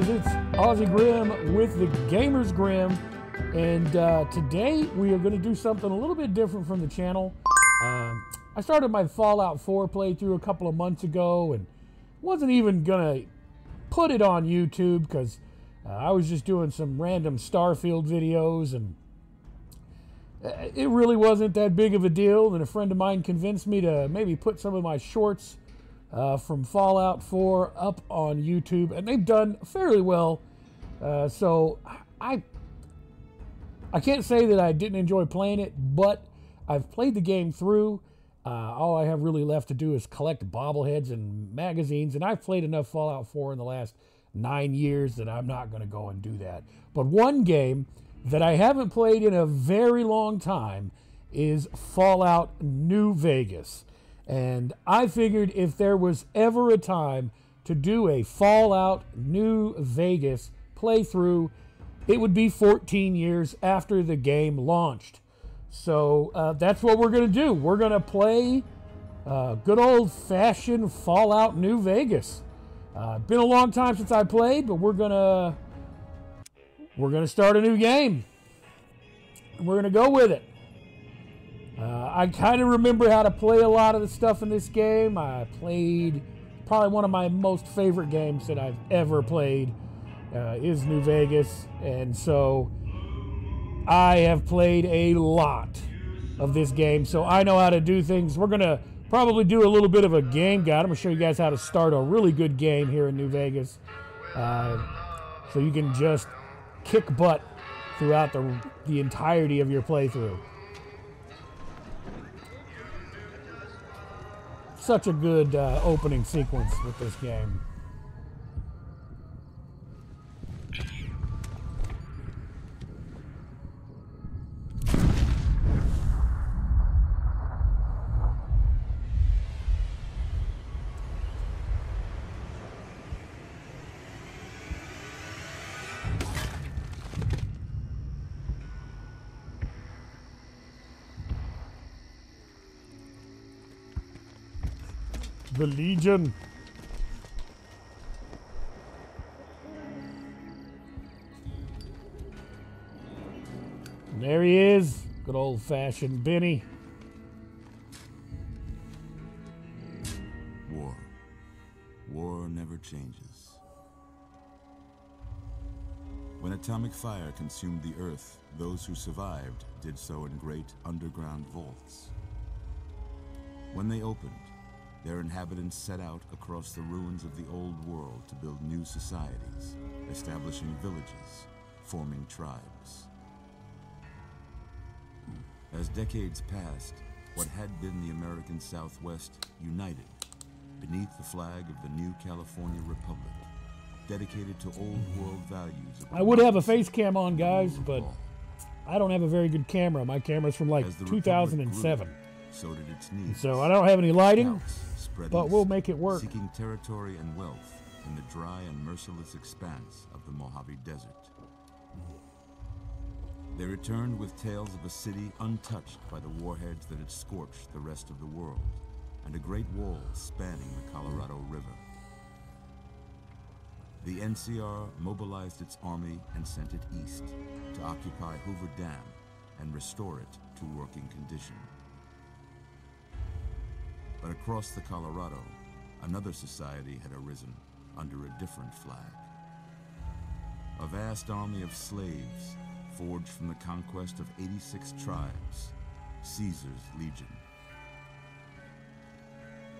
guys, it's Ozzy Grim with the Gamers Grimm, and uh, today we are going to do something a little bit different from the channel. Um, I started my Fallout 4 playthrough a couple of months ago and wasn't even going to put it on YouTube because uh, I was just doing some random Starfield videos and uh, it really wasn't that big of a deal. And a friend of mine convinced me to maybe put some of my shorts uh, from Fallout 4 up on YouTube, and they've done fairly well. Uh, so I I can't say that I didn't enjoy playing it, but I've played the game through. Uh, all I have really left to do is collect bobbleheads and magazines, and I've played enough Fallout 4 in the last nine years that I'm not going to go and do that. But one game that I haven't played in a very long time is Fallout New Vegas. And I figured if there was ever a time to do a Fallout New Vegas playthrough, it would be 14 years after the game launched. So uh, that's what we're going to do. We're going to play uh, good old fashioned Fallout New Vegas. Uh, been a long time since I played, but we're gonna we're gonna start a new game. And we're gonna go with it. Uh, I kind of remember how to play a lot of the stuff in this game. I played probably one of my most favorite games that I've ever played uh, is New Vegas, and so I have played a lot of this game, so I know how to do things. We're gonna probably do a little bit of a game guide. I'm gonna show you guys how to start a really good game here in New Vegas, uh, so you can just kick butt throughout the the entirety of your playthrough. Such a good uh, opening sequence with this game. The Legion. And there he is. Good old fashioned Benny. War. War never changes. When atomic fire consumed the Earth, those who survived did so in great underground vaults. When they opened, their inhabitants set out across the ruins of the old world to build new societies, establishing villages, forming tribes. As decades passed, what had been the American Southwest united beneath the flag of the new California Republic, dedicated to old world values. of I would have a face cam on, guys, but I don't have a very good camera. My camera's from like As the Republic 2007. grew, so did its needs. So I don't have any lighting, spread but we'll make it work. Seeking territory and wealth in the dry and merciless expanse of the Mojave Desert. They returned with tales of a city untouched by the warheads that had scorched the rest of the world, and a great wall spanning the Colorado River. The NCR mobilized its army and sent it east to occupy Hoover Dam and restore it to working condition. But across the Colorado, another society had arisen under a different flag. A vast army of slaves forged from the conquest of 86 tribes, Caesar's Legion.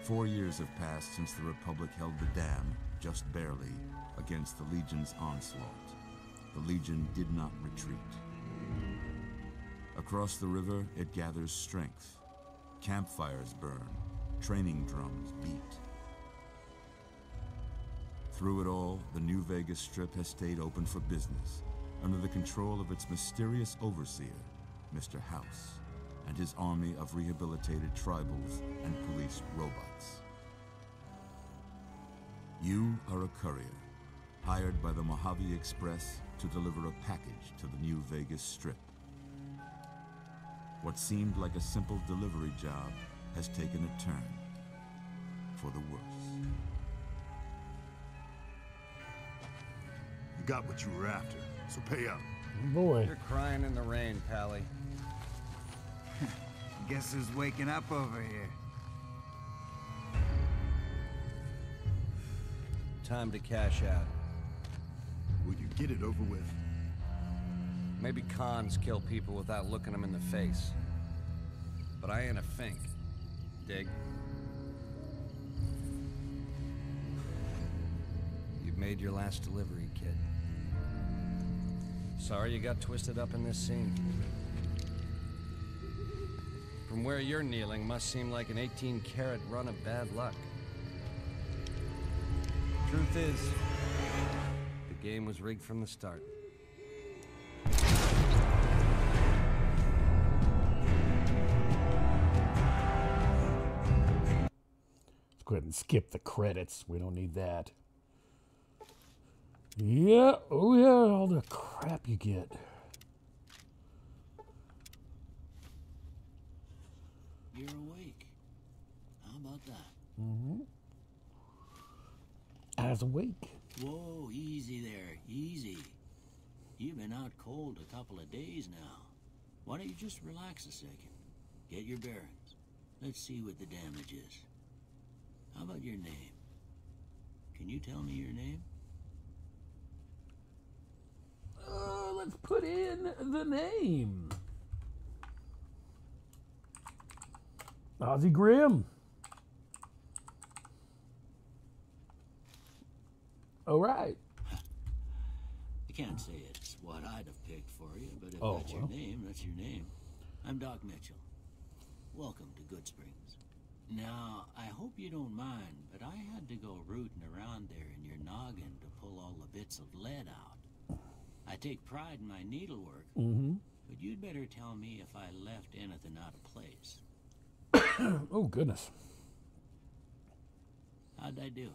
Four years have passed since the Republic held the dam, just barely, against the Legion's onslaught. The Legion did not retreat. Across the river, it gathers strength. Campfires burn, training drums beat. Through it all, the New Vegas Strip has stayed open for business, under the control of its mysterious overseer, Mr. House, and his army of rehabilitated tribals and police robots. You are a courier, hired by the Mojave Express to deliver a package to the New Vegas Strip. What seemed like a simple delivery job has taken a turn for the worse. You got what you were after, so pay up. Oh, boy. You're crying in the rain, Pally. Guess who's waking up over here? Time to cash out. Will you get it over with? Maybe cons kill people without looking them in the face. But I ain't a fink. Dig? You've made your last delivery, kid. Sorry you got twisted up in this scene. From where you're kneeling must seem like an 18 karat run of bad luck. Truth is, the game was rigged from the start. Ahead and skip the credits. We don't need that. Yeah, oh yeah, all the crap you get. You're awake. How about that? Mm-hmm. As awake. Whoa, easy there, easy. You've been out cold a couple of days now. Why don't you just relax a second? Get your bearings. Let's see what the damage is. How about your name? Can you tell me your name? Uh, let's put in the name. Ozzy Grim. All right. I can't say it's what I'd have picked for you, but if Oh, that's well. your name, that's your name. I'm Doc Mitchell. Welcome to Goodsprings. Now, I hope you don't mind, but I had to go rooting around there in your noggin to pull all the bits of lead out. I take pride in my needlework, Mm-hmm. but you'd better tell me if I left anything out of place. Oh goodness. How'd I do?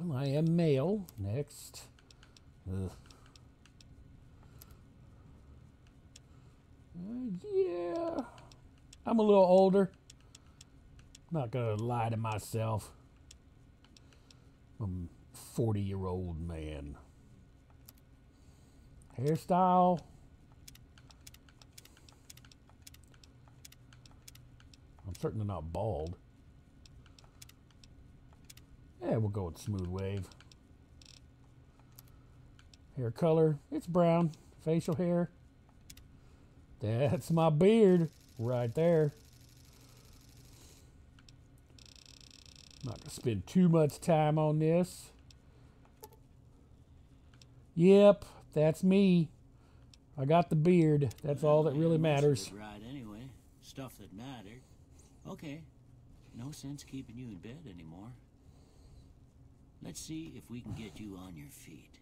Well, I am male. Next. Ugh. Uh, yeah. I'm a little older. Not gonna lie to myself. I'm a 40 year old man. Hairstyle. I'm certainly not bald. Yeah, we'll go with smooth wave. Hair color, it's brown. Facial hair, that's my beard right there. Not gonna spend too much time on this. Yep, that's me. I got the beard. That's all that really matters. Right, anyway. Stuff that mattered. Okay. No sense keeping you in bed anymore. Let's see if we can get you on your feet.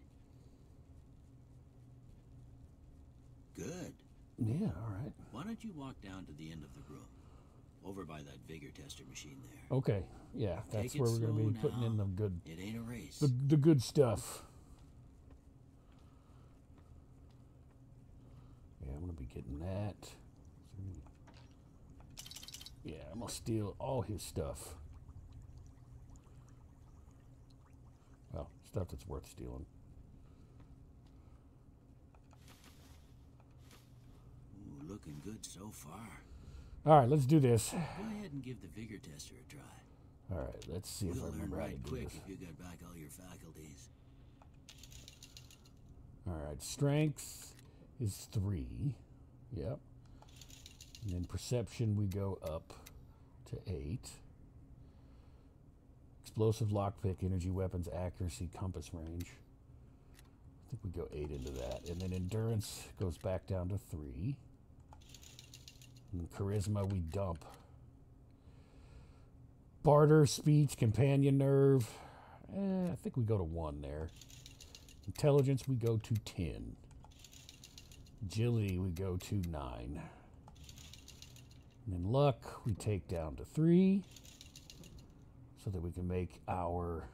Good. Yeah, all right. Why don't you walk down to the end of the room? Over by that vigor tester machine there. Okay, yeah, that's where we're gonna be slow putting in the good, It ain't a race. the, the good stuff. Yeah, I'm gonna be getting that. Yeah, I'm gonna steal all his stuff. Well, stuff that's worth stealing. Ooh, looking good so far. All right, let's do this. Go ahead and give the vigor tester a try. All right, let's see if I We'll remember how to right do quick this. if you got back all your faculties. All right, strength is three. Yep. And then perception, we go up to eight. Explosive lockpick, energy weapons, accuracy, compass range. I think we go eight into that. And then endurance goes back down to three. Charisma, we dump. Barter, speech, companion nerve. Eh, I think we go to one there. Intelligence, we go to 10. Agility, we go to 9. And then luck, we take down to 3. So that we can make our.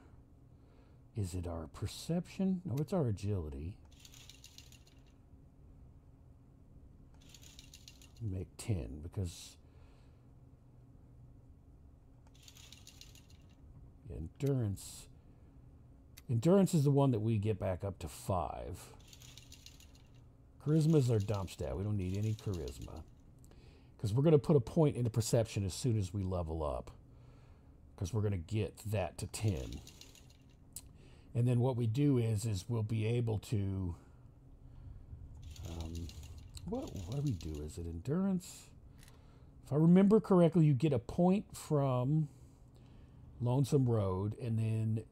Is it our perception? No, it's our agility. Make 10 because. Endurance Endurance is the one that we get back up to five. Charisma is our dump stat. We don't need any charisma. Because we're going to put a point into perception as soon as we level up. Because we're going to get that to 10. And then what we do is, is we'll be able to... Um, what, what do we do? Is it endurance? If I remember correctly, you get a point from Lonesome Road, and then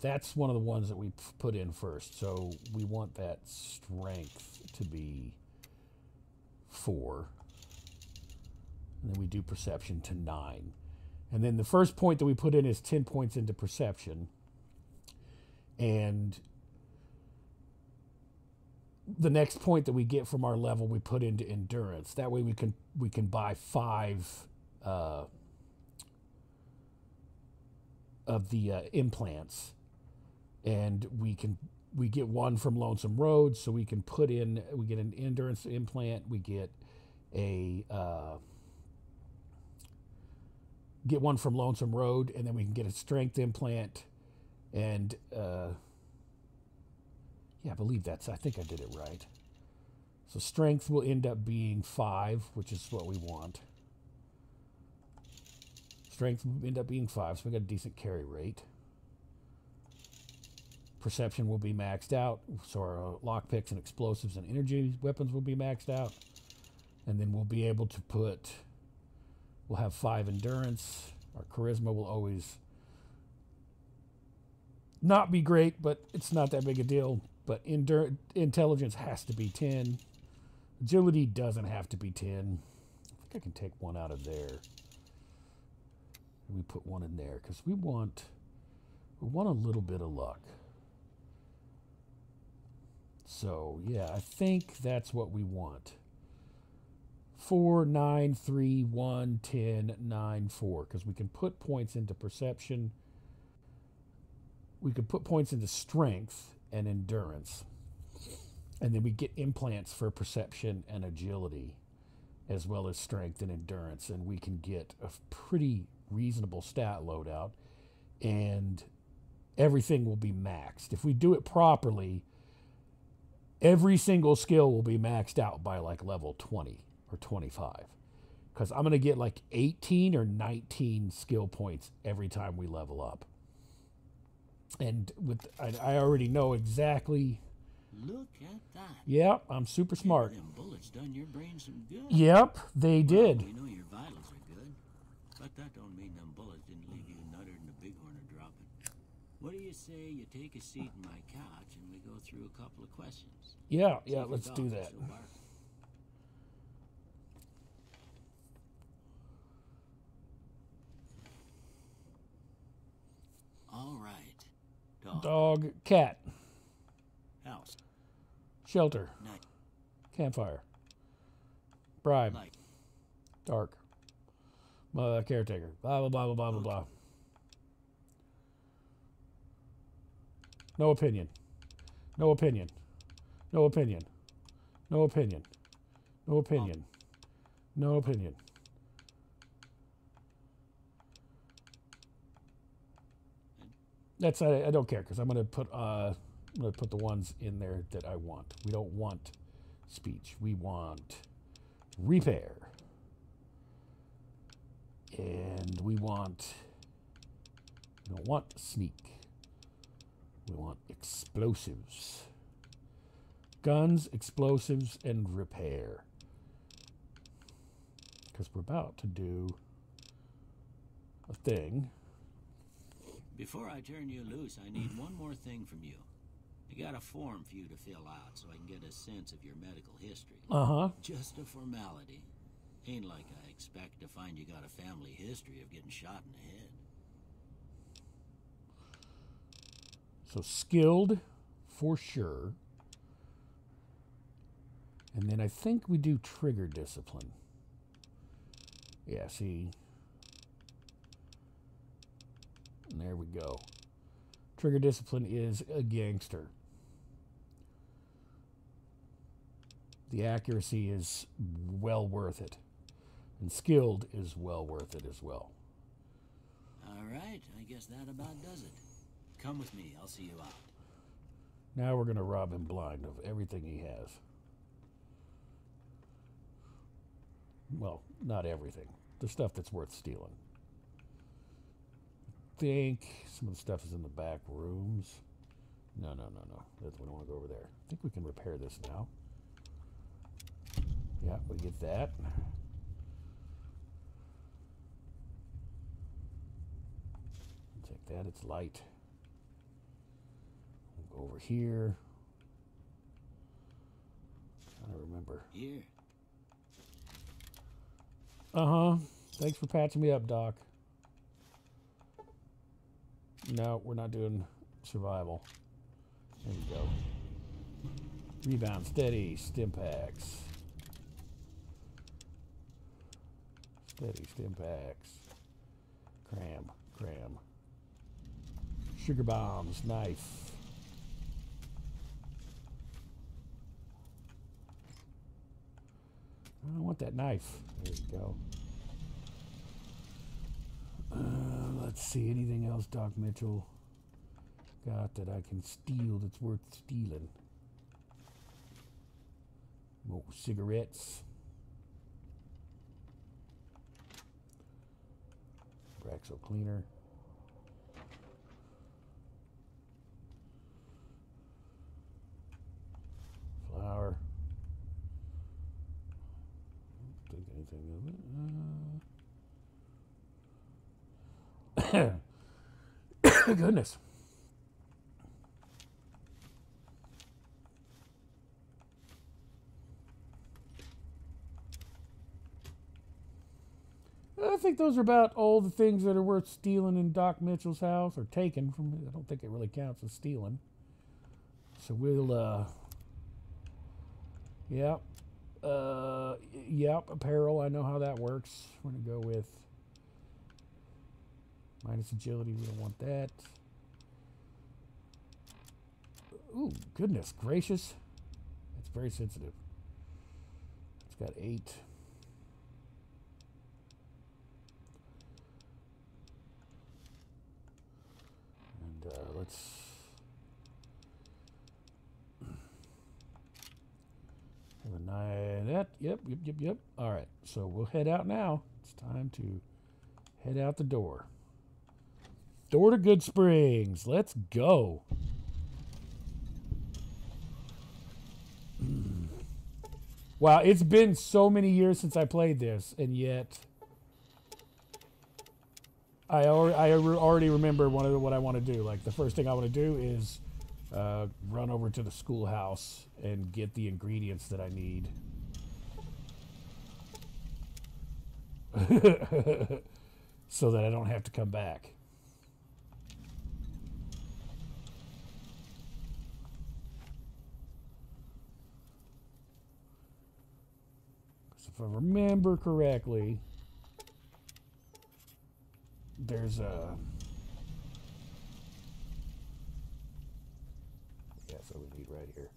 that's one of the ones that we put in first. So we want that strength to be four. And then we do perception to nine. And then the first point that we put in is 10 points into perception. And the next point that we get from our level we put into endurance. That way we can we can buy five uh, of the uh, implants, and we can we get one from Lonesome Road, so we can put in we get an endurance implant. We get a uh, get one from Lonesome Road, and then we can get a strength implant, and uh, yeah, I believe that's, I think I did it right. So strength will end up being five, which is what we want. Strength will end up being five, so we got a decent carry rate. Perception will be maxed out, so our lockpicks and explosives and energy weapons will be maxed out. And then we'll be able to put, we'll have five endurance. Our charisma will always not be great, but it's not that big a deal but endur- intelligence has to be 10. Agility doesn't have to be 10. I think I can take one out of there. And we put one in there because we want we want a little bit of luck. So yeah, I think that's what we want. 4, 9, 3, 1, 10, 9, 4. Because we can put points into perception. We could put points into strength and endurance. And then we get implants for perception and agility, as well as strength and endurance. And we can get a pretty reasonable stat loadout, and everything will be maxed. If we do it properly, every single skill will be maxed out by like level 20 or 25. Because I'm going to get like 18 or 19 skill points every time we level up and with I, I already know exactly. Look at that. Yep, I'm super smart. Them bullets done your brain some good. Yep, they did. We know your vitals are good, but that don't mean them bullets didn't leave you nuttered and bighorn are dropping. What do you say you take a seat in my couch and we go through a couple of questions? Yeah, yeah, let's do that. So All right. Dog. Dog, cat. House. Shelter. Night. Campfire. Bribe. Light. Dark. Uh, caretaker. Blah, blah, blah, blah, blah, blah, blah. No opinion. No opinion. No opinion. No opinion. No opinion. No opinion. That's I, I don't care because I'm gonna put uh, I'm gonna put the ones in there that I want. We don't want speech. We want repair, and we want we don't want sneak. We want explosives, guns, explosives, and repair. Because we're about to do a thing before I turn you loose, I need one more thing from you. I got a form for you to fill out so I can get a sense of your medical history. Uh huh. Just a formality. Ain't like I expect to find you got a family history of getting shot in the head. So skilled, for sure. And then I think we do trigger discipline. Yeah, see, And there we go. Trigger discipline is a gangster. The accuracy is well worth it. And skilled is well worth it as well. All right, I guess that about does it. Come with me. I'll see you out. Now we're going to rob him blind of everything he has. Well, not everything. The stuff that's worth stealing. I think some of the stuff is in the back rooms. No, no, no, no. That's, we don't want to go over there. I think we can repair this now. Yeah, we get that. Take that, it's light. We'll go over here. I don't remember. Here. Uh huh. Thanks for patching me up, Doc. No, we're not doing survival. There we go. Rebound steady, stim packs. Steady, stim packs. Cram, cram. Sugar bombs, knife. I want that knife. There you go. Uh, let's see. Anything else Doc Mitchell got that I can steal that's worth stealing? Cigarettes. Abraxo cleaner. Flour. Don't think anything of it. Uh, goodness. I think those are about all the things that are worth stealing in Doc Mitchell's house or taken from. Me. I don't think it really counts as stealing. So we'll, uh, yep, uh, yep, apparel. I know how that works. We're gonna go with minus agility. We don't want that. Ooh, goodness gracious! It's very sensitive. It's got eight. And uh, let's. Have a nine. That. Yep. Yep. Yep. Yep. All right. So we'll head out now. It's time to head out the door. Door to Goodsprings. Let's go. Wow, it's been so many years since I played this, and yet I already, I already remember one of what I want to do. Like the first thing I want to do is uh, run over to the schoolhouse and get the ingredients that I need. so that I don't have to come back. I remember correctly, there's a yeah so we need right here.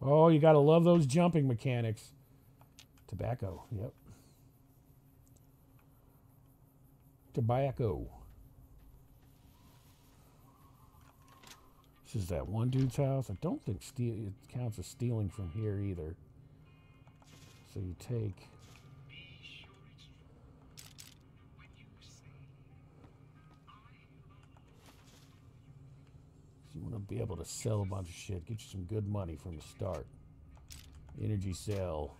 Oh you gotta love those jumping mechanics. Tobacco yep. Tobacco This is that one dude's house. I don't think steal it counts as stealing from here either. So you take. You want to be able to sell a bunch of shit, get you some good money from the start. Energy cell.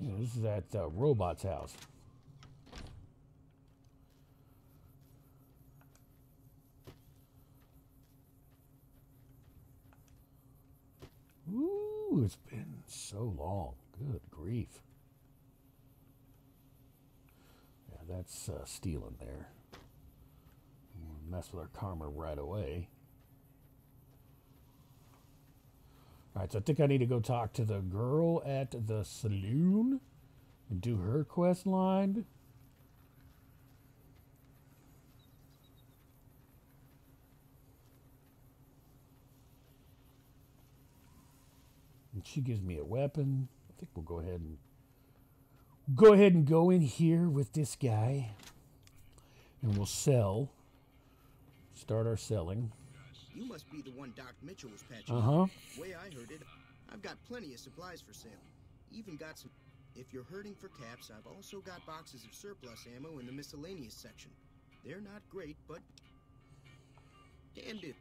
Yeah, this is that uh, robot's house. Ooh, it's been so long. Good grief. Yeah, that's uh, stealing there. We'll mess with our karma right away. All right, so I think I need to go talk to the girl at the saloon and do her quest line. She gives me a weapon. I think we'll go ahead and go ahead and go in here with this guy, and we'll sell. Start our selling. You must be the one Doc Mitchell was patching. Uh up. huh. Way I heard it, I've got plenty of supplies for sale. Even got some. If you're hurting for caps, I've also got boxes of surplus ammo in the miscellaneous section. They're not great, but damned if.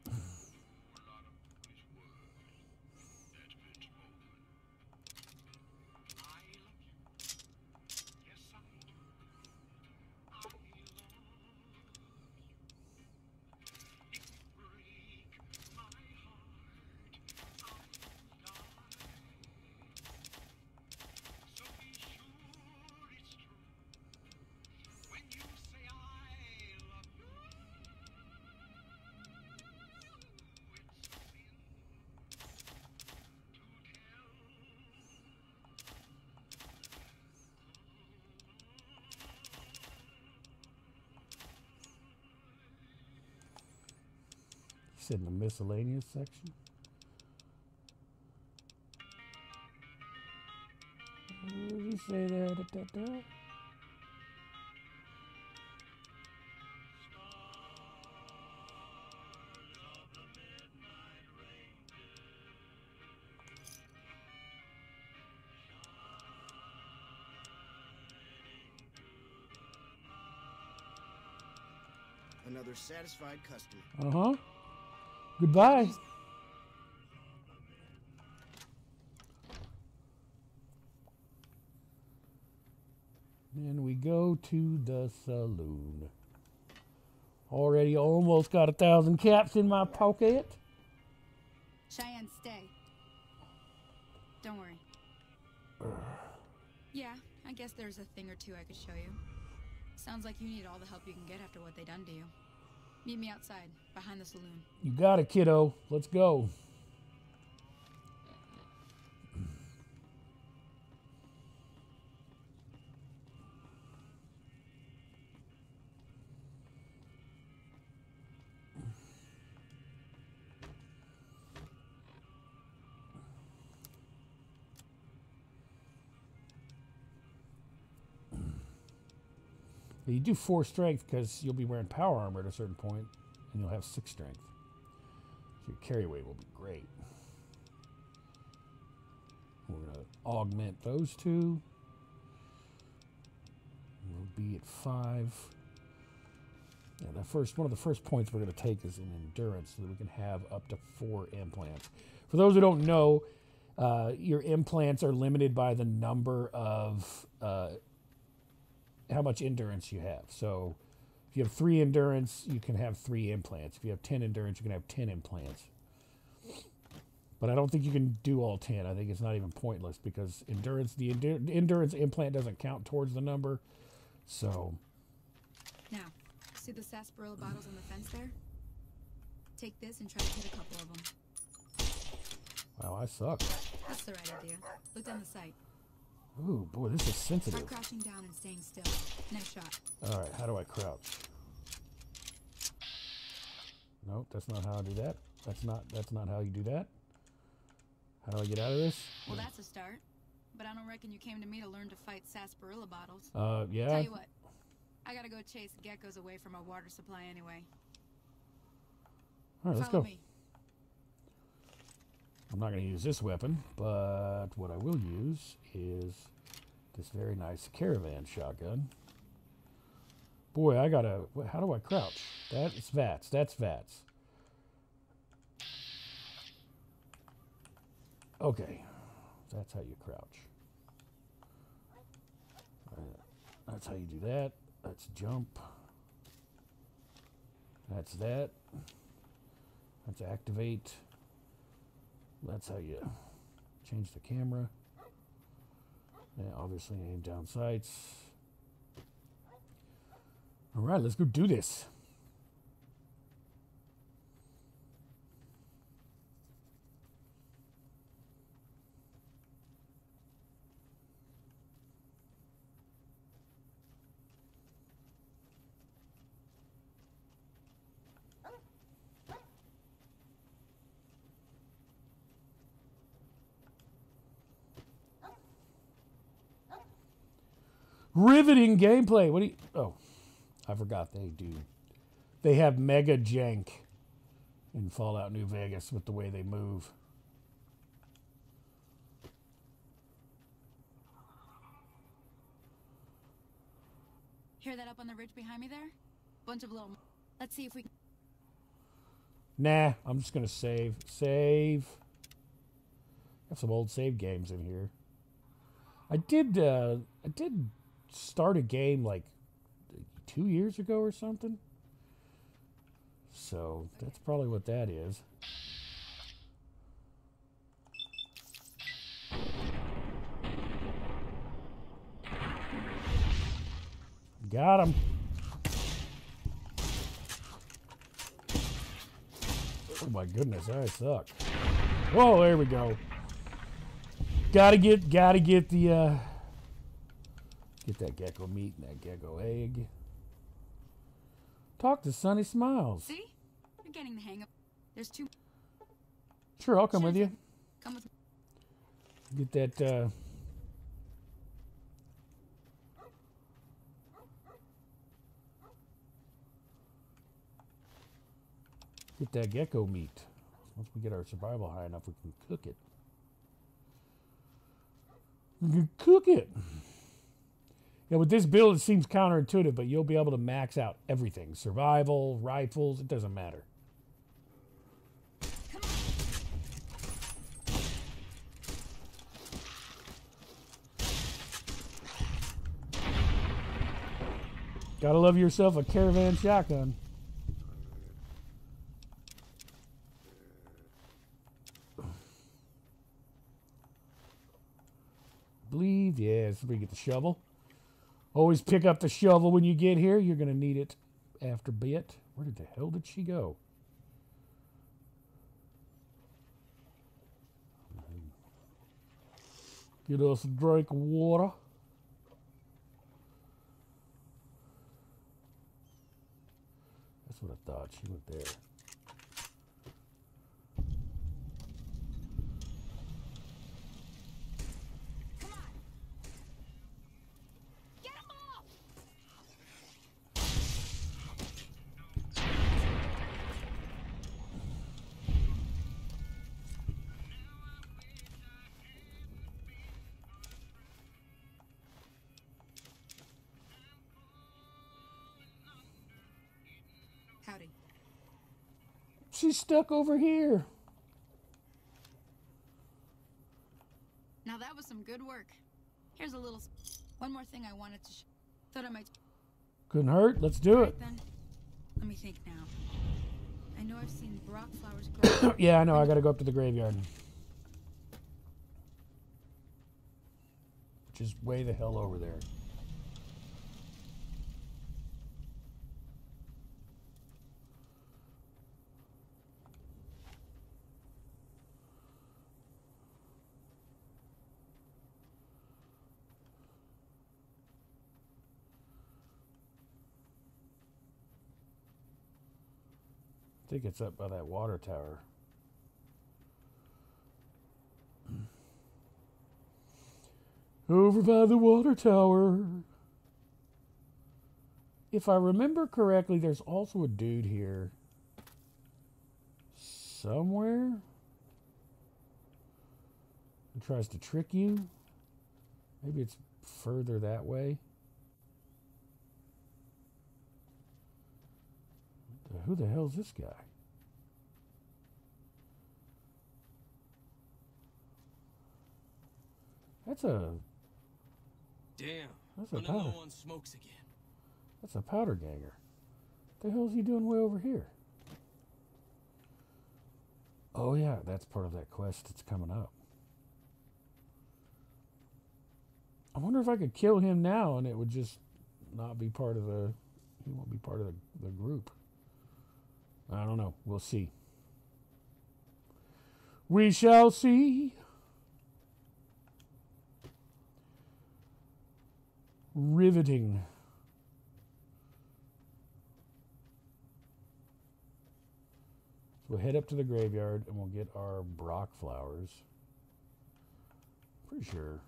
In the miscellaneous section. What did you say there? Da, da, da? Another satisfied customer. Uh huh. Goodbye. Then we go to the saloon. Already almost got a thousand caps in my pocket. Cheyenne, stay. Don't worry. Yeah, I guess there's a thing or two I could show you. Sounds like you need all the help you can get after what they done to you. Meet me outside, behind the saloon. You got it, kiddo. Let's go. You do four strength because you'll be wearing power armor at a certain point, and you'll have six strength. So your carry weight will be great. We're going to augment those two. We'll be at five. Yeah, the first one of the first points we're going to take is in endurance, so that we can have up to four implants. For those who don't know, uh, your implants are limited by the number of uh, how much endurance you have. So if you have three endurance, you can have three implants. If you have 10 endurance, you can have 10 implants. But I don't think you can do all 10. I think it's not even pointless because endurance, the endu- endurance implant doesn't count towards the number. So, Now, see the sarsaparilla bottles on the fence there? Take this and try to hit a couple of them. wow, I suck. That's the right idea. Look down the sight. Ooh, boy, this is sensitive. crouching down and staying still. Nice shot. All right, how do I crouch? Nope, that's not how I do that. That's not that's not how you do that. How do I get out of this? Well, that's a start. But I don't reckon you came to me to learn to fight sarsaparilla bottles. Uh, yeah. Tell you what, I gotta go chase geckos away from our water supply anyway. All right, let's go. me. I'm not going to use this weapon, but what I will use is this very nice caravan shotgun. Boy, I gotta. How do I crouch? That's VATS. That's VATS. Okay, that's how you crouch. That's how you do that. That's jump. That's that. That's activate. That's how you change the camera. Yeah, obviously aim down sights. All right, let's go do this. Riveting gameplay. What do you? Oh, I forgot they do. They have mega jank in Fallout New Vegas with the way they move. Hear that up on the ridge behind me there? Bunch of little. Let's see if we. Nah, I'm just gonna save. Save. Have some old save games in here. I did. Uh, I did start a game like two years ago or something. So that's probably what that is. Got him. Oh my goodness, I suck. Whoa, there we go. Gotta get, gotta get the, uh, get that gecko meat and that gecko egg. Talk to Sunny Smiles. See? You're getting the hang of. There's two. Sure, I'll come Sure with you. Come with. me. Get that, uh, get that gecko meat. Once we get our survival high enough, we can cook it. We can cook it. Yeah, with this build, it seems counterintuitive, but you'll be able to max out everything survival, rifles, it doesn't matter. Gotta love yourself a caravan shotgun. Believe, yes, we get the shovel. Always pick up the shovel when you get here. You're gonna need it after bit. Where did the hell did she go? Get us a drink of water. That's what I thought. She went there. She's stuck over here. Now that was some good work. Here's a little. One more thing I wanted to. Thought I might. Couldn't hurt. Let's do it. Then. Let me think now. I know I've seen broc flowers grow. Yeah, I know. I gotta go up to the graveyard. Which is way the hell over there. Think it's up by that water tower. Over by the water tower. If I remember correctly, there's also a dude here somewhere who tries to trick you. Maybe it's further that way. Who the hell's this guy? That's a Damn. That's a powder. low on smokes again. that's a powder ganger. What the hell's he doing way over here? Oh yeah, that's part of that quest that's coming up. I wonder if I could kill him now and it would just not be part of the he won't be part of the, the group. I don't know. We'll see. We shall see. Riveting. We'll head up to the graveyard and we'll get our broc flowers. Pretty sure.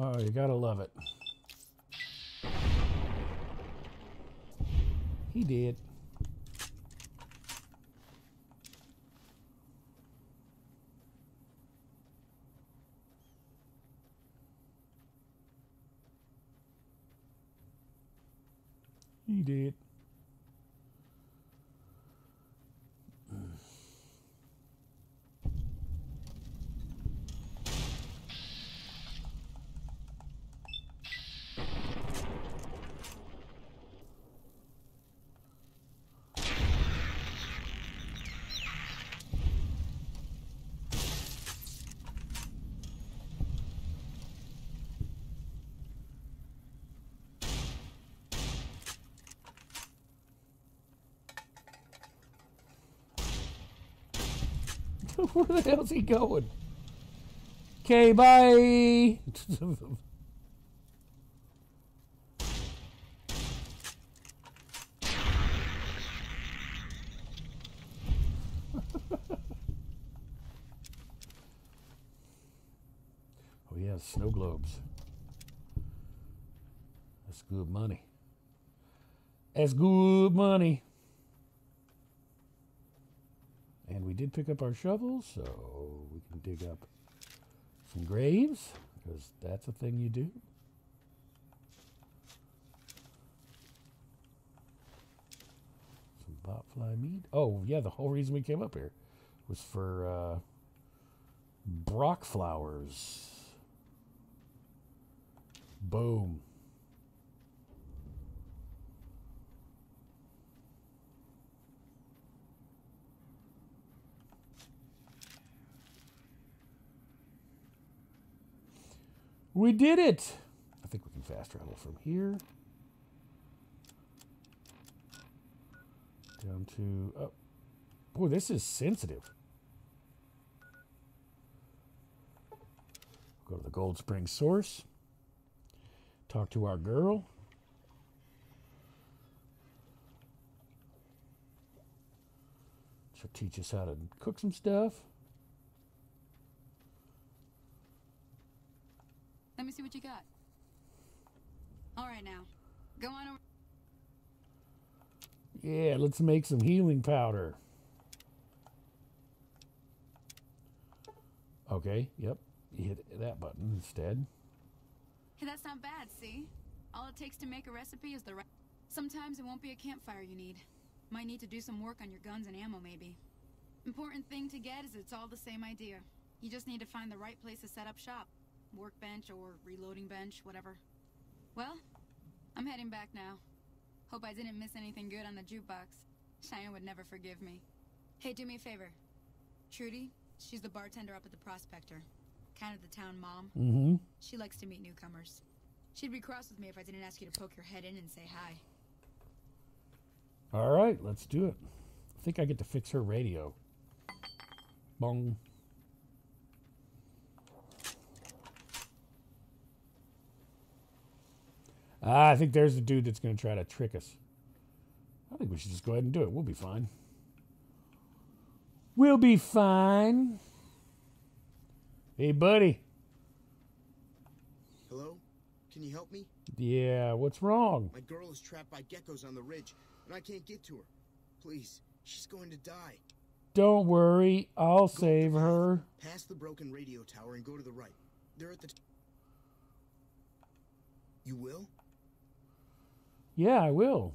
Oh, you gotta love it. He did. Where the hell's he going? Okay, bye. oh yeah, snow globes. That's good money. That's good money. And we did pick up our shovels, so we can dig up some graves, because that's a thing you do. Some botfly meat. Oh, yeah, the whole reason we came up here was for uh, broc flowers. Boom. We did it! I think we can fast travel from here. Down to... Oh. Boy, this is sensitive. Go to the Goodsprings source. Talk to our girl. She'll teach us how to cook some stuff. Let me see what you got. All right now. Go on over. Yeah, let's make some healing powder. Okay, yep. You hit that button instead. Hey, that's not bad, see? All it takes to make a recipe is the right. Sometimes it won't be a campfire you need. Might need to do some work on your guns and ammo, maybe. Important thing to get is it's all the same idea. You just need to find the right place to set up shop. Workbench or reloading bench, whatever. Well, I'm heading back now. Hope I didn't miss anything good on the jukebox. Cheyenne would never forgive me. Hey, do me a favor. Trudy, she's the bartender up at the Prospector. Kind of the town mom. Mm-hmm. She likes to meet newcomers. She'd be cross with me if I didn't ask you to poke your head in and say hi. All right, let's do it. I think I get to fix her radio. Bong. Ah, I think there's the dude that's going to try to trick us. I think we should just go ahead and do it. We'll be fine. We'll be fine. Hey, buddy. Hello? Can you help me? Yeah, what's wrong? My girl is trapped by geckos on the ridge, and I can't get to her. Please, she's going to die. Don't worry, I'll save her. Pass the broken radio tower and go to the right. They're at the. T- you will? Yeah, I will.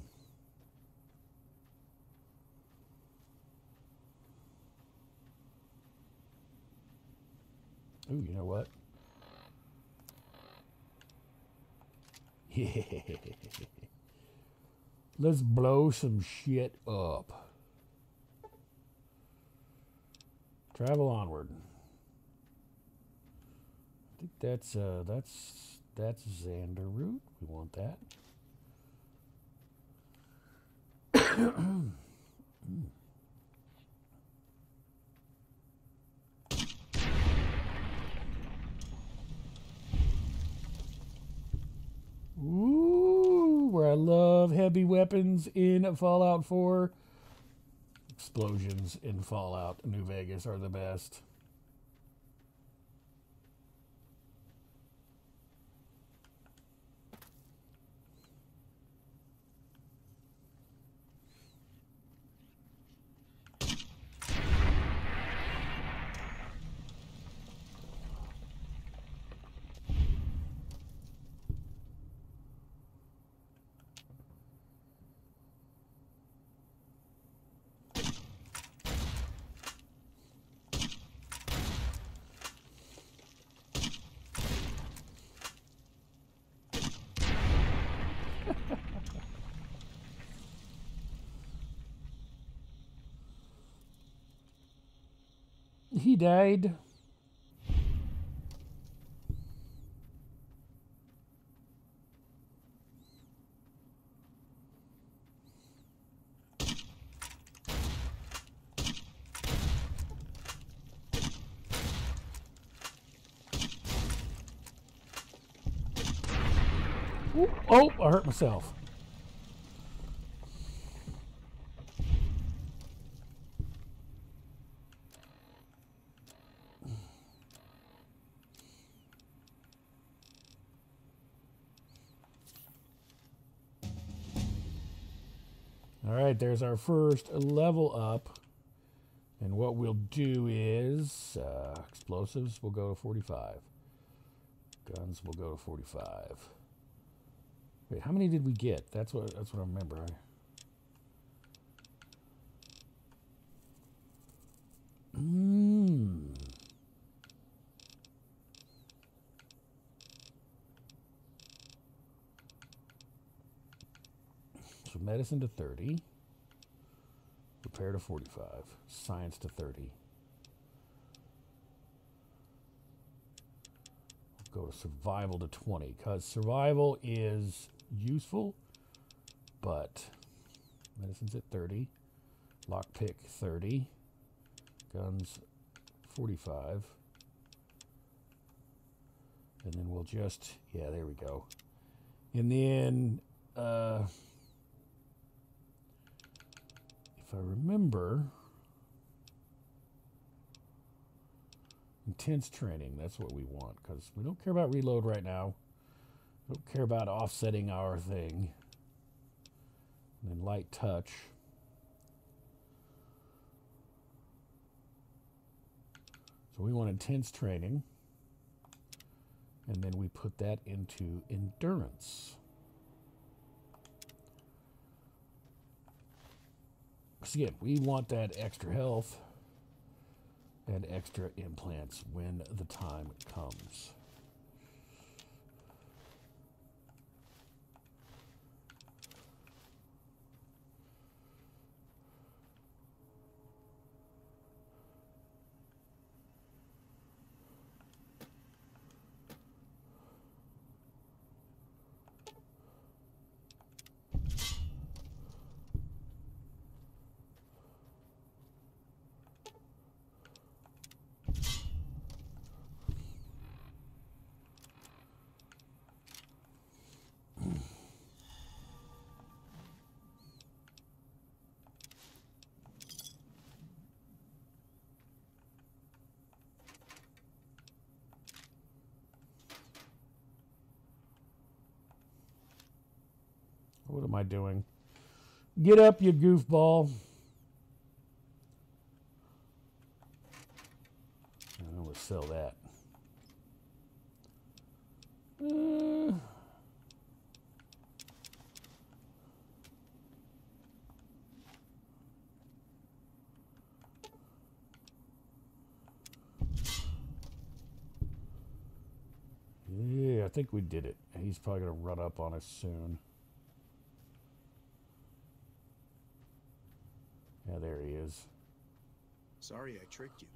Ooh, you know what? Yeah. Let's blow some shit up. Travel onward. I think that's uh that's that's Xander root. We want that. Ooh, where I love heavy weapons in Fallout 4. Explosions in Fallout New Vegas are the best. He died. Oh, I hurt myself. Right, there's our first level up. And what we'll do is uh, explosives will go to 45. Guns will go to 45. Wait, how many did we get? That's what that's what I remember. Mmm. So medicine to 30. Repair to 45. Science to 30. Go to survival to 20. Because survival is useful, but medicine's at 30. Lockpick 30. Guns 45. And then we'll just, yeah, there we go. And then, uh, if I remember, intense training, that's what we want, because we don't care about reload right now. We don't care about offsetting our thing. And then light touch. So we want intense training. And then we put that into endurance. Again, we want that extra health and extra implants when the time comes. What am I doing? Get up, you goofball. Going to sell that. Uh, yeah, I think we did it. He's probably going to run up on us soon. Yeah, there he is. Sorry I tricked you.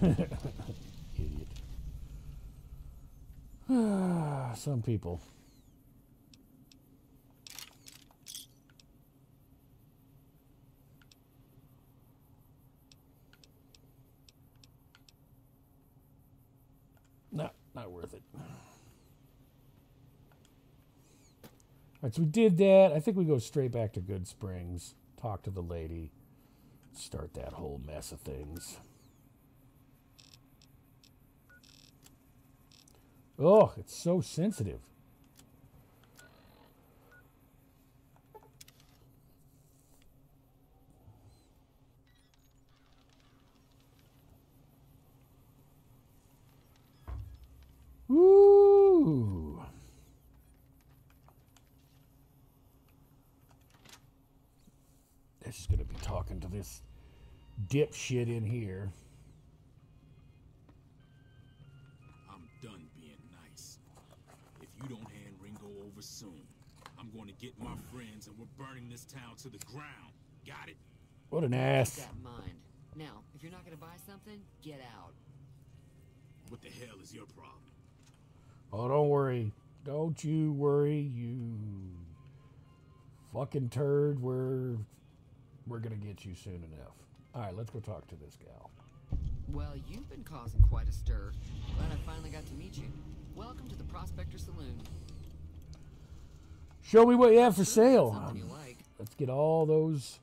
Idiot. Some people. No, not worth it. All right, so we did that. I think we go straight back to Goodsprings, talk to the lady, start that whole mess of things. Oh, it's so sensitive. Ooh. That's just going to be talking to this dipshit in here. I'm done being nice. If you don't hand Ringo over soon, I'm going to get my friends and we're burning this town to the ground. Got it? What an Keep ass. that in mind. Now, if you're not gonna buy something, get out. What the hell is your problem? Oh, don't worry. Don't you worry, you fucking turd. We're we're gonna get you soon enough. All right, let's go talk to this gal. Well, you've been causing quite a stir. Glad I finally got to meet you. Welcome to the Prospector Saloon. Show me what you have for sale. Um, like. let's get all those.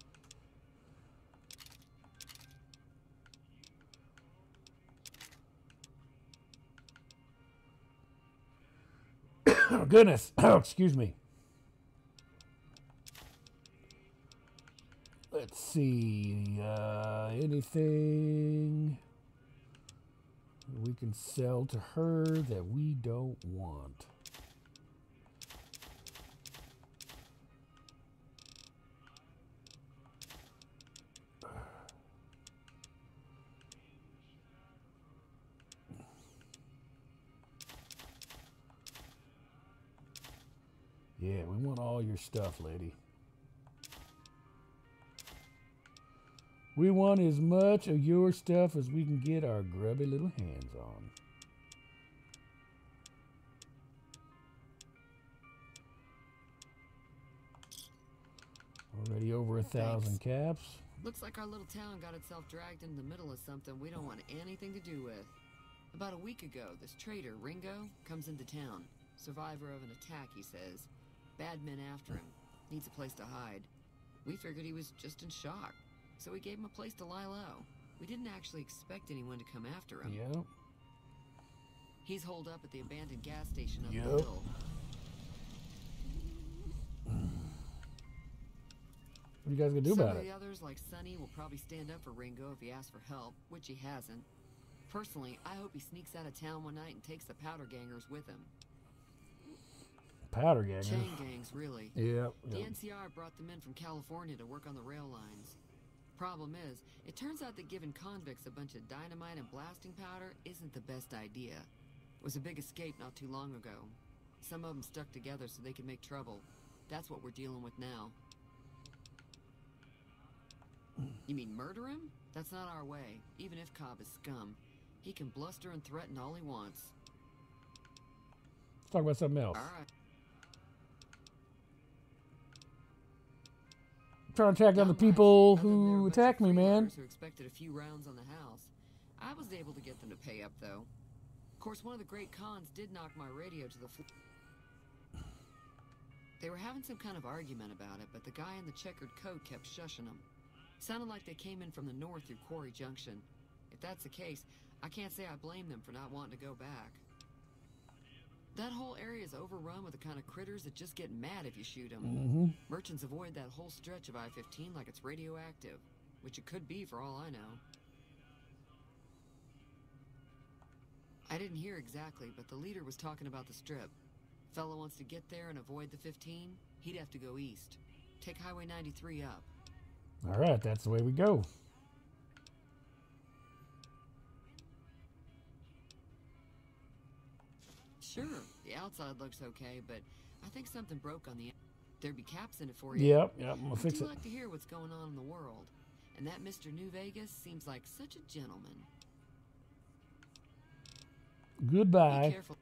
oh, goodness. Oh, excuse me. Let's see. Uh, anything we can sell to her that we don't want? Yeah, we want all your stuff, lady. We want as much of your stuff as we can get our grubby little hands on. Already over a thousand caps. Looks like our little town got itself dragged into the middle of something we don't want anything to do with. About a week ago, this trader, Ringo, comes into town. Survivor of an attack, he says. Bad men after him. Needs a place to hide. We figured he was just in shock, so we gave him a place to lie low. We didn't actually expect anyone to come after him. Yep. He's holed up at the abandoned gas station up Yep. the hill. What are you guys gonna do Some about of it? the others, like Sonny, will probably stand up for Ringo if he asks for help, which he hasn't. Personally, I hope he sneaks out of town one night and takes the powder gangers with him. Powder gangers? Chain gangs, really. Yep. The. NCR brought them in from California to work on the rail lines. Problem is, it turns out that giving convicts a bunch of dynamite and blasting powder isn't the best idea. It was a big escape not too long ago. Some of them stuck together so they could make trouble. That's what we're dealing with now. You mean murder him? That's not our way, even if Cobb is scum. He can bluster and threaten all he wants. Let's talk about something else. Alright. Trying to track down the people who attacked me, man. Who expected a few rounds on the house. I was able to get them to pay up, though. Of course, one of the Great Khans did knock my radio to the floor. They were having some kind of argument about it, but the guy in the checkered coat kept shushing them. Sounded like they came in from the north through Quarry Junction. If that's the case, I can't say I blame them for not wanting to go back. That whole area is overrun with the kind of critters that just get mad if you shoot them. Mm-hmm. Merchants avoid that whole stretch of I-15 like it's radioactive, which it could be for all I know. I didn't hear exactly, but the leader was talking about the strip. Fellow wants to get there and avoid the 15, he'd have to go east. Take Highway 93 up. All right, that's the way we go. Sure, the outside looks okay, but I think something broke on the There'd be caps in it for you. Yep, yep, I'm gonna fix it. like to hear what's going on in the world. And that Mr. New Vegas seems like such a gentleman. Goodbye. Be careful.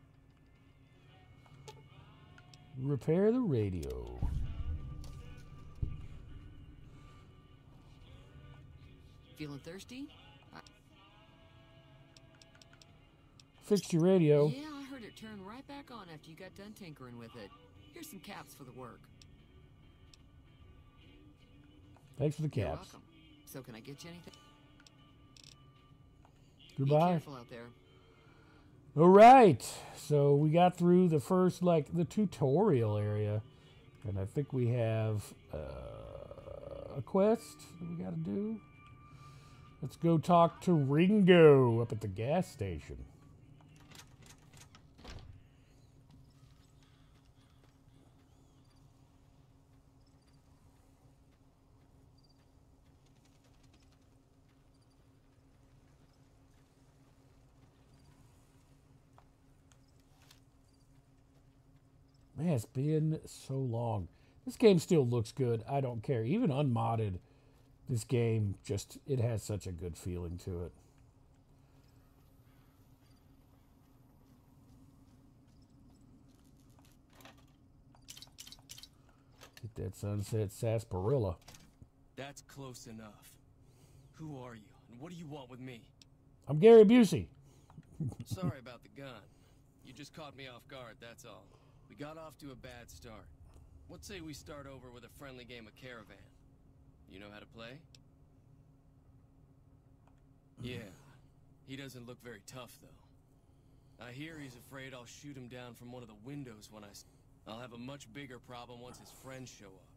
Repair the radio. Feeling thirsty? Fixed your radio. Yeah, heard it turn right back on after you got done tinkering with it. Here's some caps for the work. Thanks for the You're caps. welcome. So can I get you anything? Goodbye. Be careful out there. All right. So we got through the first, like, the tutorial area. And I think we have uh, a quest that we got to do. Let's go talk to Ringo up at the gas station. It's been so long. This game still looks good. I don't care. Even unmodded, this game just it has such a good feeling to it. Get that sunset sarsaparilla. That's close enough. Who are you, and what do you want with me? I'm Gary Busey. Sorry about the gun. You just caught me off guard, that's all. We got off to a bad start. What say we start over with a friendly game of Caravan? You know how to play? Yeah. He doesn't look very tough, though. I hear he's afraid I'll shoot him down from one of the windows when I... I'll have a much bigger problem once his friends show up.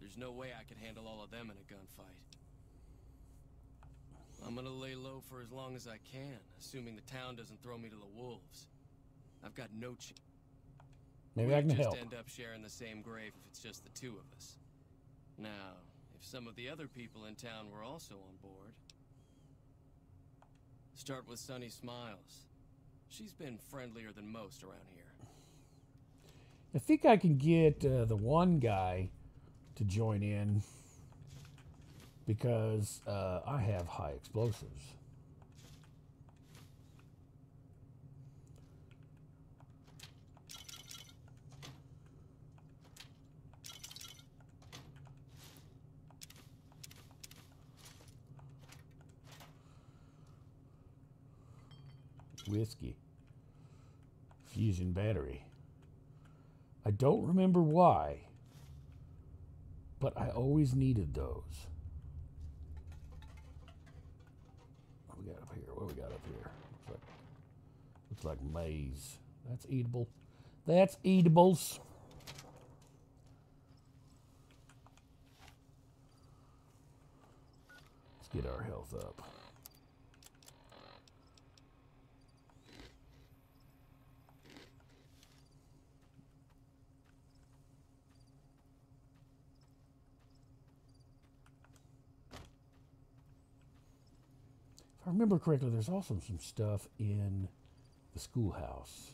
There's no way I can handle all of them in a gunfight. I'm gonna lay low for as long as I can, assuming the town doesn't throw me to the wolves. I've got no chance. Maybe I can just help. end up sharing the same grave if it's just the two of us. Now, if some of the other people in town were also on board. Start with Sunny Smiles. She's been friendlier than most around here. I think I can get uh, the one guy to join in because uh, I have high explosives. Whiskey. Fusion battery. I don't remember why, but I always needed those. What we got up here? What we got up here? Looks like, looks like maize. That's eatable. That's eatables. Let's get our health up. If I remember correctly, there's also some stuff in the schoolhouse.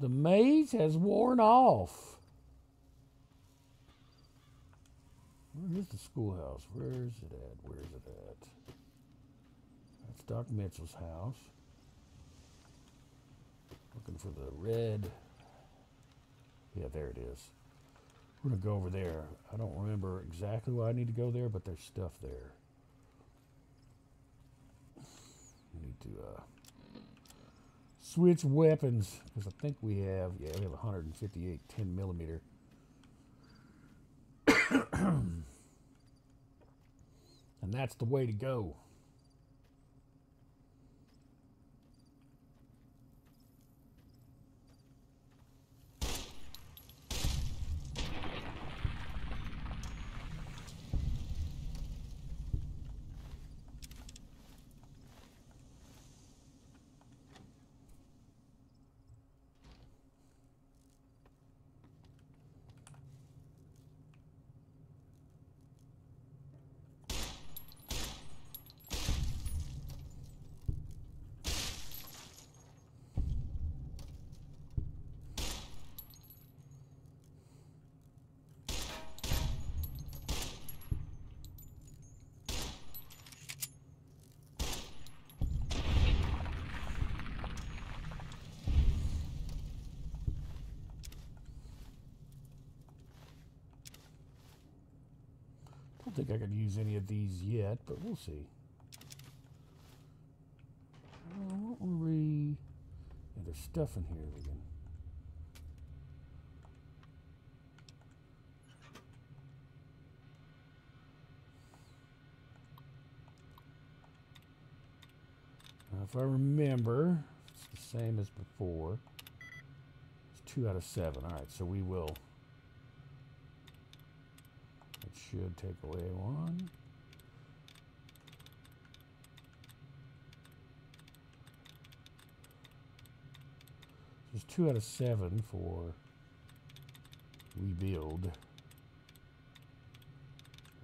The maize has worn off. Where is the schoolhouse? Where is it at? Where is it at? That's Doc Mitchell's house. Looking for the red. Yeah, there it is. We're going to go over there. I don't remember exactly why I need to go there, but there's stuff there. We need to uh, switch weapons because I think we have, yeah, we have 158 10 millimeter. and that's the way to go. I could use any of these yet, but we'll see. Uh, what were we? Yeah, there's stuff in here. Now, if I remember, it's the same as before. It's two out of seven. All right, so we will. It should take away one. There's two out of seven for rebuild.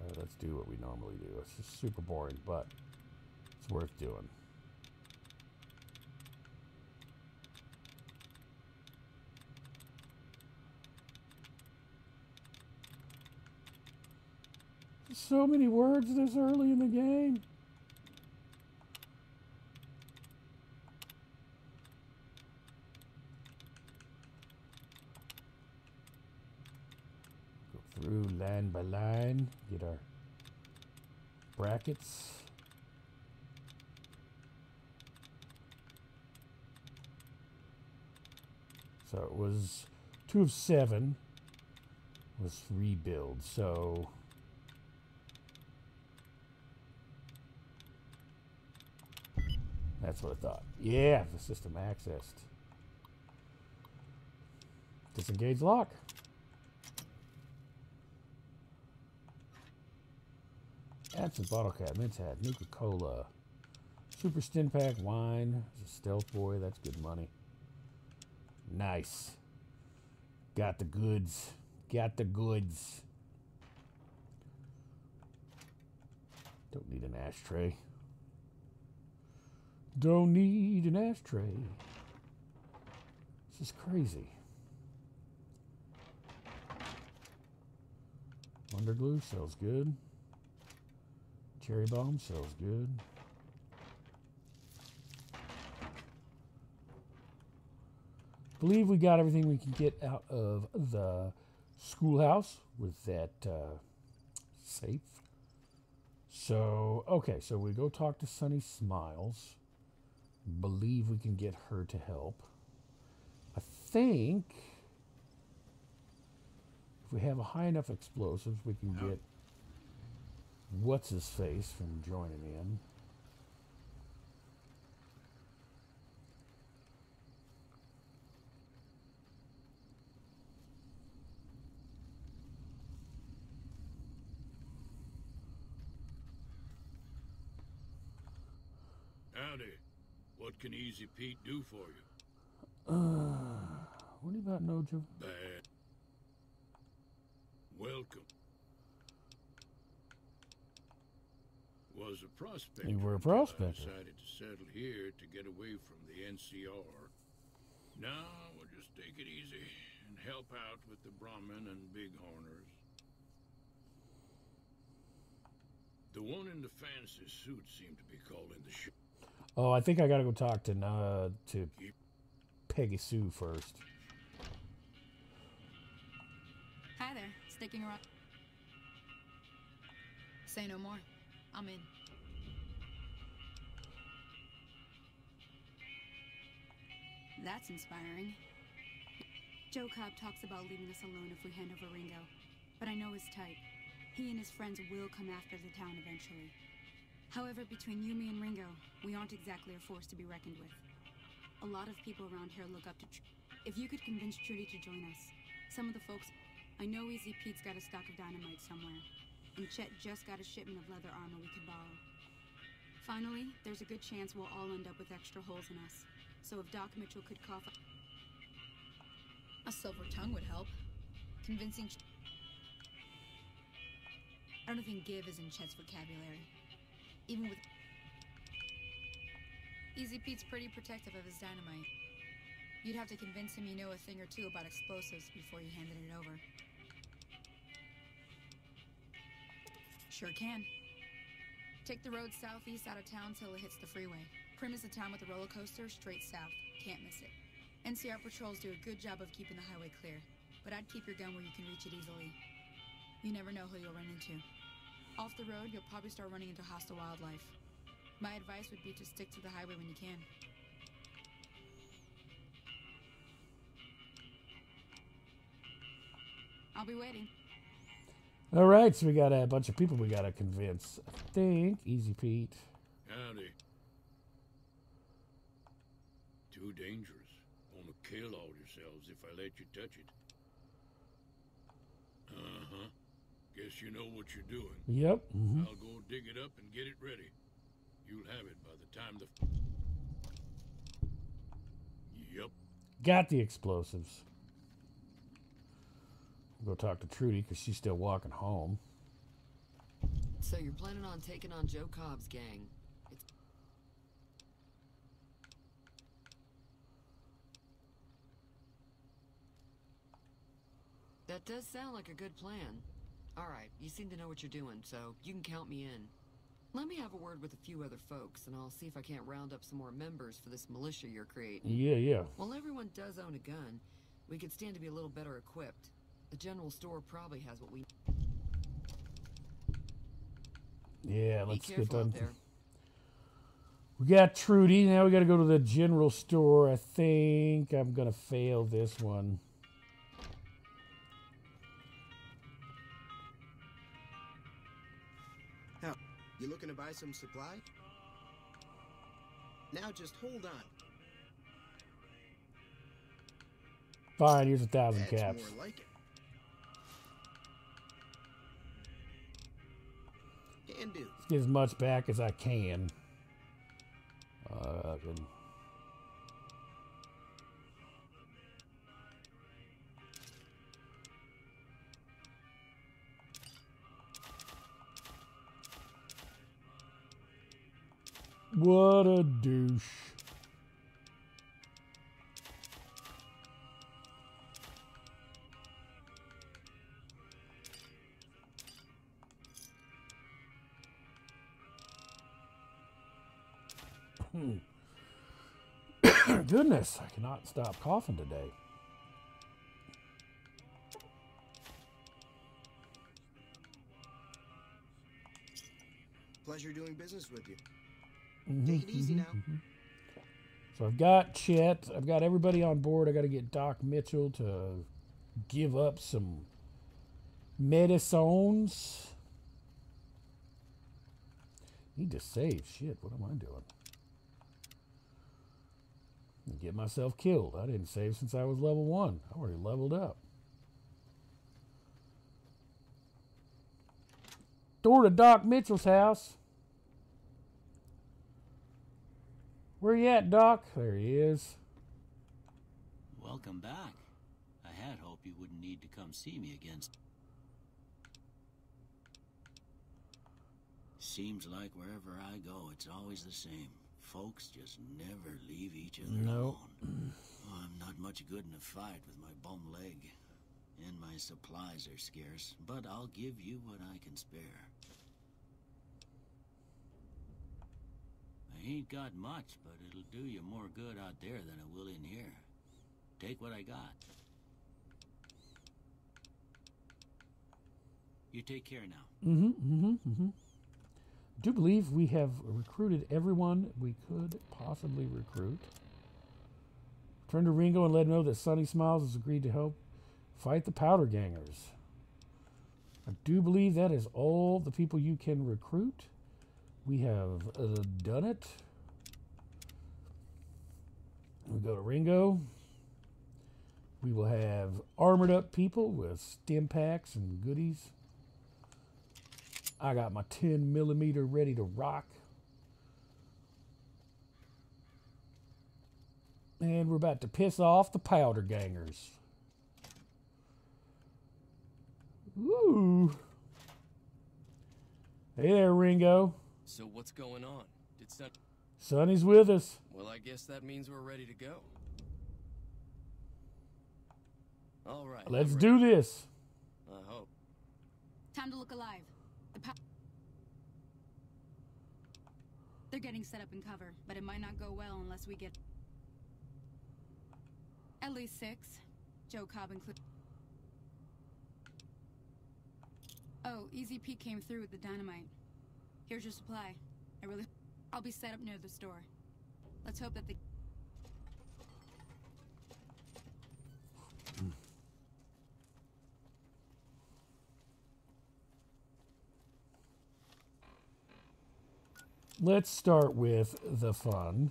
Uh, let's do what we normally do. It's just super boring, but it's worth doing. So many words this early in the game. Go through line by line, get our brackets. So it was two of seven was rebuild. So that's what I thought. Yeah, the system accessed. Disengage lock. Absent bottle cap, mint hat, Nuka Cola, Super Stimpak wine, stealth boy, that's good money. Nice. Got the goods. Got the goods. Don't need an ashtray. Don't need an ashtray. This is crazy. Wonder glue sells good. Cherry bomb sells good. believe we got everything we can get out of the schoolhouse with that uh, safe. So, okay, so we go talk to Sunny Smiles. Believe we can get her to help. I think if we have a high enough explosives, we can get what's his face from joining in. Howdy. What can Easy Pete do for you? Uh, what about Nojo? Bad. Welcome. Was a prospect. You were a prospect. Decided to settle here to get away from the NCR. Now we'll just take it easy and help out with the Brahmin and Bighorners. The one in the fancy suit seemed to be calling the show. Oh, I think I gotta go talk to uh, to Peggy Sue first. Hi there. Sticking around. Say no more. I'm in. That's inspiring. Joe Cobb talks about leaving us alone if we hand over Ringo. But I know his type. He and his friends will come after the town eventually. However, between Yumi and Ringo, we aren't exactly a force to be reckoned with. A lot of people around here look up to Tr- If you could convince Trudy to join us, some of the folks. I know Easy Pete's got a stock of dynamite somewhere, and Chet just got a shipment of leather armor we could borrow. Finally, there's a good chance we'll all end up with extra holes in us. So if Doc Mitchell could cough up. A silver tongue would help. Convincing. I don't think give is in Chet's vocabulary. Even with. Easy Pete's pretty protective of his dynamite. You'd have to convince him you know a thing or two about explosives before you handed it over. Sure can. Take the road southeast out of town till it hits the freeway. Primm is the town with the roller coaster straight south. Can't miss it. NCR patrols do a good job of keeping the highway clear, but I'd keep your gun where you can reach it easily. You never know who you'll run into. Off the road, you'll probably start running into hostile wildlife. My advice would be to stick to the highway when you can. I'll be waiting. All right, so we got a bunch of people we gotta convince. I think Easy Pete. Howdy. Too dangerous. Wanna kill all yourselves if I let you touch it. Uh-huh. Guess you know what you're doing. Yep. mhm. I'll go dig it up and get it ready. You'll have it by the time the... Yup. Got the explosives. We'll go talk to Trudy because she's still walking home. So you're planning on taking on Joe Cobb's gang. It's That does sound like a good plan. Alright, you seem to know what you're doing, so you can count me in. Let me have a word with a few other folks, and I'll see if I can't round up some more members for this militia you're creating. Yeah, yeah. While everyone does own a gun, we could stand to be a little better equipped. The general store probably has what we Yeah, let's get done. there. We got Trudy. Now we got to go to the general store. I think I'm going to fail this one. You looking to buy some supply? Now just hold on. Fine, here's a thousand That's caps. like. Can do. Let's get as much back as I can. Uh, good. What a douche. Hmm. Goodness, I cannot stop coughing today. Pleasure doing business with you. Mhm, Take it easy mhm, now. mhm. So I've got Chet. I've got everybody on board. I got to get Doc Mitchell to give up some medicines. Need to save. Shit, what am I doing? Get myself killed. I didn't save since I was level one. I already leveled up. Door to Doc Mitchell's house. Where you at, Doc? There he is. Welcome back. I had hoped you wouldn't need to come see me again. Seems like wherever I go, it's always the same. Folks just never leave each other Nope. alone. Oh, I'm not much good in a fight with my bum leg. And my supplies are scarce, but I'll give you what I can spare. Ain't got much, but it'll do you more good out there than it will in here. Take what I got. You take care now. Mm-hmm, mm-hmm, mm-hmm. Do believe we have recruited everyone we could possibly recruit. Turn to Ringo and let him know that Sunny Smiles has agreed to help fight the Powder Gangers. I do believe that is all the people you can recruit. We have uh, done it. We go to Ringo. We will have armored up people with Stimpaks and goodies. I got my 10 millimeter ready to rock. And we're about to piss off the powder gangers. Ooh. Hey there, Ringo. So what's going on? Did Sun... Sonny's with us. Well, I guess that means we're ready to go. All right. Let's do this. I hope. Time to look alive. The They're getting set up in cover, but it might not go well unless we get at least six. Joe Cobb included. Oh, Easy Pete came through with the dynamite. Here's your supply. I really. I'll be set up near the store. Let's hope that the. Let's start with the fun.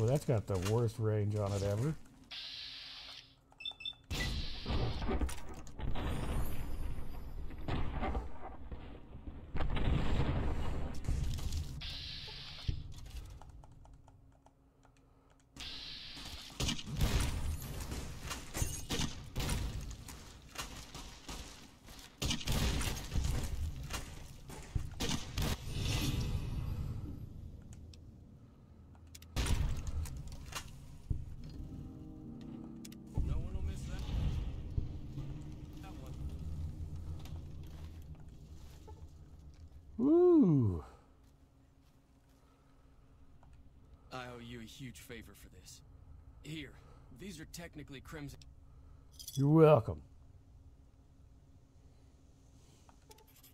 Well, that's got the worst range on it ever. I owe you a huge favor for this. Here, these are technically Crimson. You're welcome.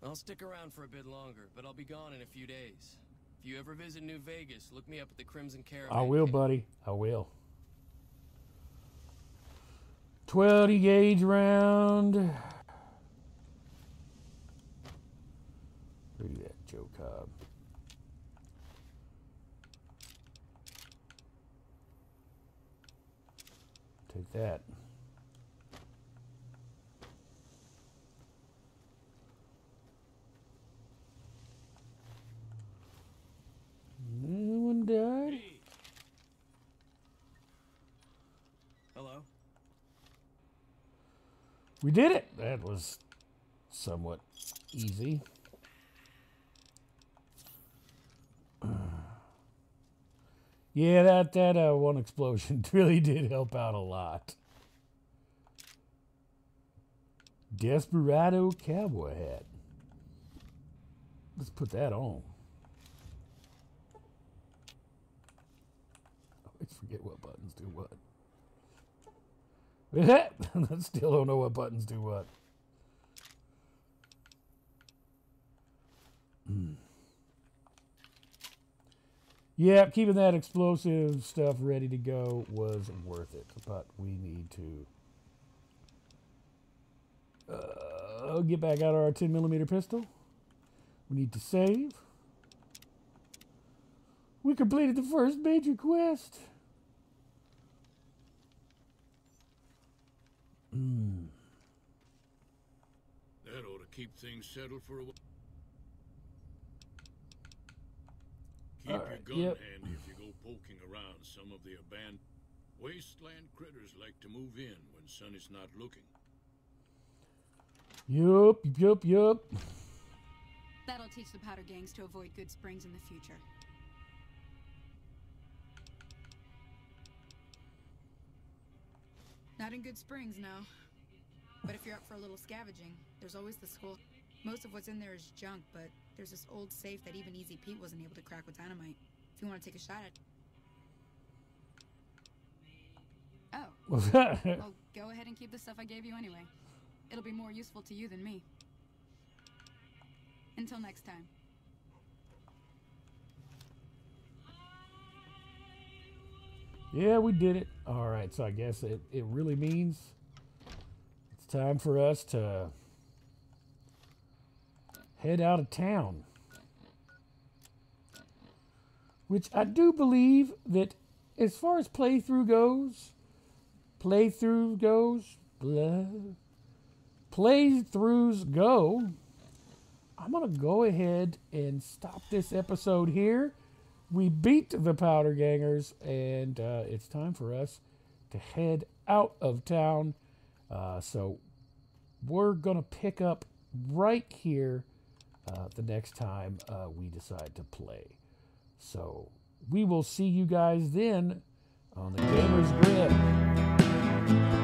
I'll stick around for a bit longer, but I'll be gone in a few days. If you ever visit New Vegas, look me up at the Crimson Caravan. I will, buddy. I will. 20 gauge round. Look at that, Joe Cobb. Take that. No one died. Hello? We did it. That was somewhat easy. Yeah, that that uh, one explosion really did help out a lot. Desperado cowboy hat. Let's put that on. I always forget what buttons do what. I still don't know what buttons do what. Mm. Yeah, keeping that explosive stuff ready to go was worth it, but we need to uh, get back out of our 10 millimeter pistol. We need to save. We completed the first major quest. Mm. That ought to keep things settled for a while. Keep All your gun yep. handy if you go poking around some of the abandoned wasteland critters like to move in when Sonny's not looking. Yup, yup, yup. That'll teach the powder gangs to avoid Goodsprings in the future. Not in Goodsprings, no. But if you're up for a little scavenging, there's always the school. Most of what's in there is junk, but there's this old safe that even Easy Pete wasn't able to crack with dynamite. If you want to take a shot at it. Oh. well, go ahead and keep the stuff I gave you anyway. It'll be more useful to you than me. Until next time. Yeah, we did it. All right, so I guess it, it really means it's time for us to head out of town. Which I do believe that as far as playthrough goes, playthrough goes, blah, playthroughs go, I'm going to go ahead and stop this episode here. We beat the Powder Gangers, and uh, it's time for us to head out of town. Uh, so we're going to pick up right here uh, the next time uh, we decide to play. So we will see you guys then on the Gamers Grimm.